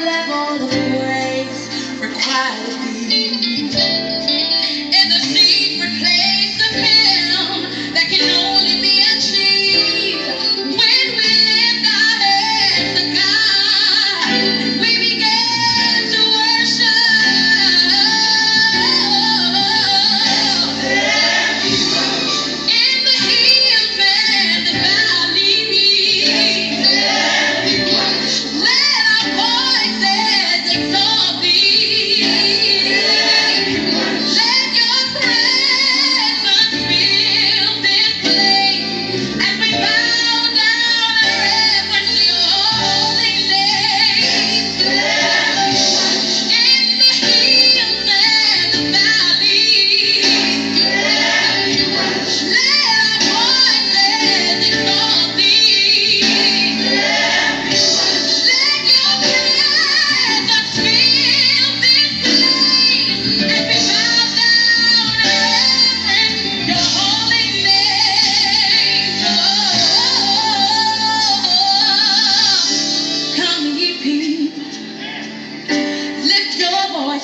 level of grace required.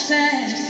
fast.